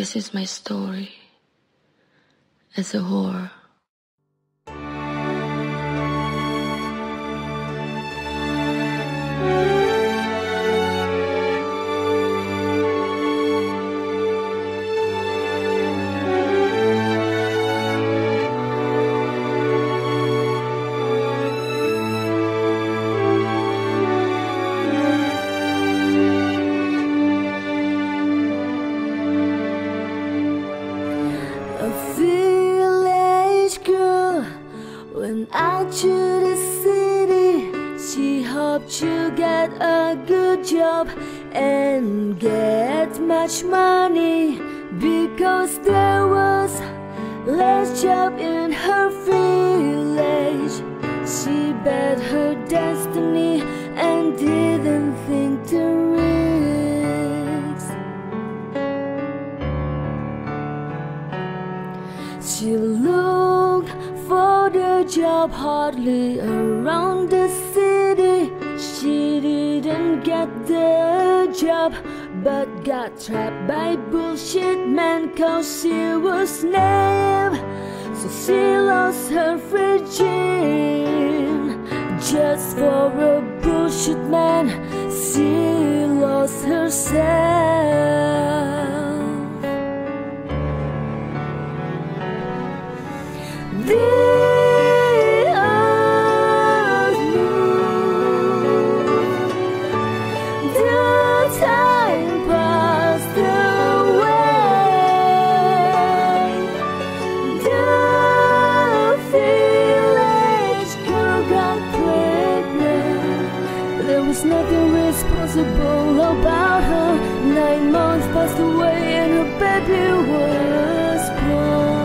This is my story as a whore. A job and get much money because there was less job in her village. She bet her destiny and didn't think to risk. She looked for the job hardly around the. She didn't get the job, but got trapped by bullshit man cause she was naive. So she lost her virgin just for a bullshit man. She lost herself. The There was nothing responsible about her. Nine months passed away and her baby was born.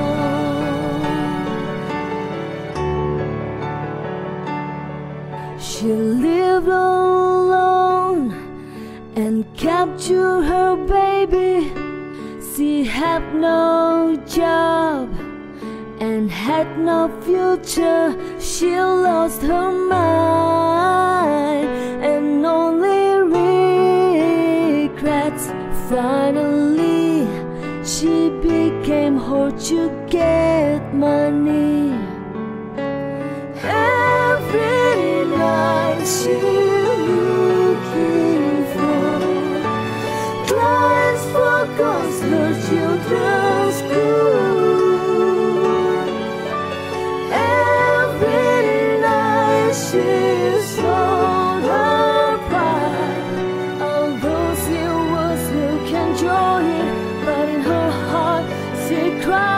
She lived alone and captured her baby. She had no job and had no future. She lost her mind Finally, she became whore to get money. Every night looking for clients for she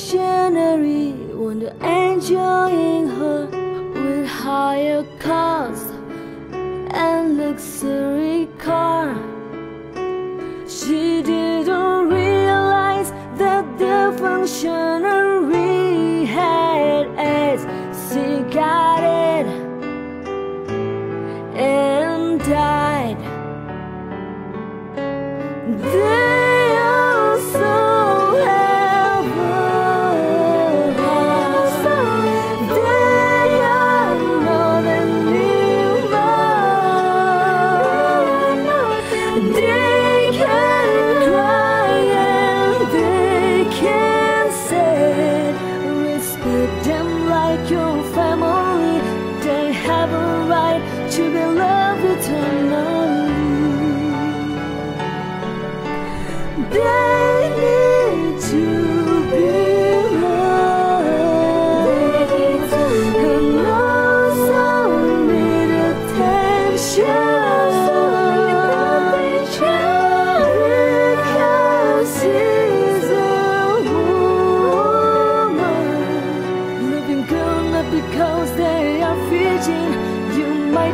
a functionary one enjoying her with higher cost and luxury car. She didn't realize that the functionary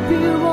be